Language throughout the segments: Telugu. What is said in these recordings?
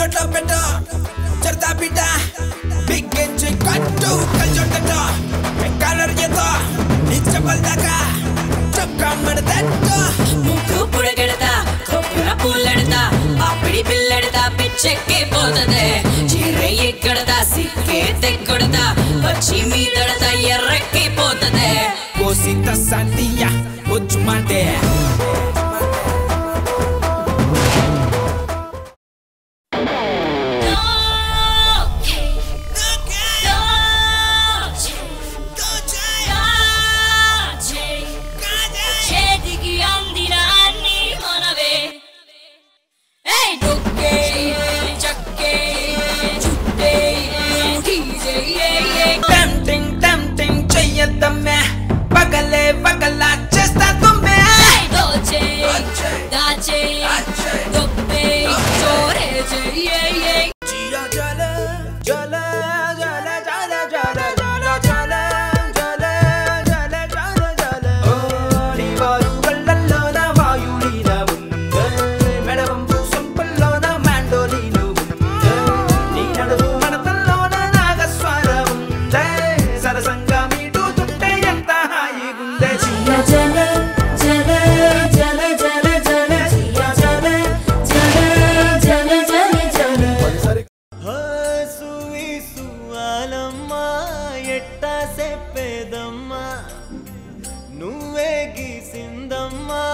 Roto beto, certa pita Bikin cikatu kaljo teto Kalar yeto, ichapal daka Chukka mardetto Muku pudagedta, kopura puladta Apidi pilladta, picheke potade Chiraye kadta, sikke te kodta Pachimi dadta, yerrake potade Kosita sandiya, ujmate Kosita sandiya, ujmate तमें पगले वगला చెప్పేదమ్మా. నువ్వే గీసిందమ్మా.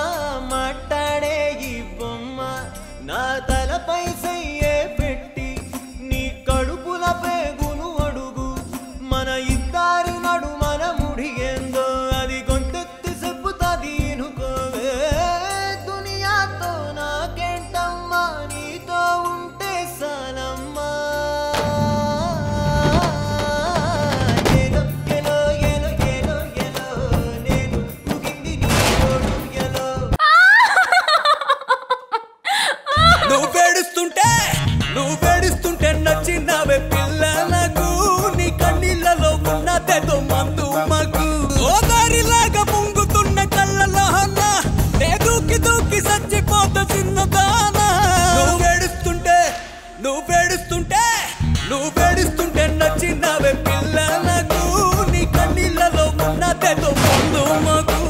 దూకి దూకి చచ్చిపోత చిన్నదానా. నువ్వు వేడుస్తుంటే నువ్వు వేడుస్తుంటే నచ్చినవే పిల్లలకు. నీ కన్నీళ్ళలో ఉన్నదేదో మందు మగు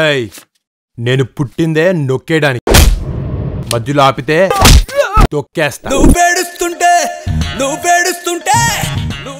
ఏయ్ నేను పుట్టిందే నొక్కేయడానికి. మధ్యలో ఆపితే తొక్కేస్తా. నువ్వు పేడుస్తుంటే నువ్వు వేడుస్తుంటే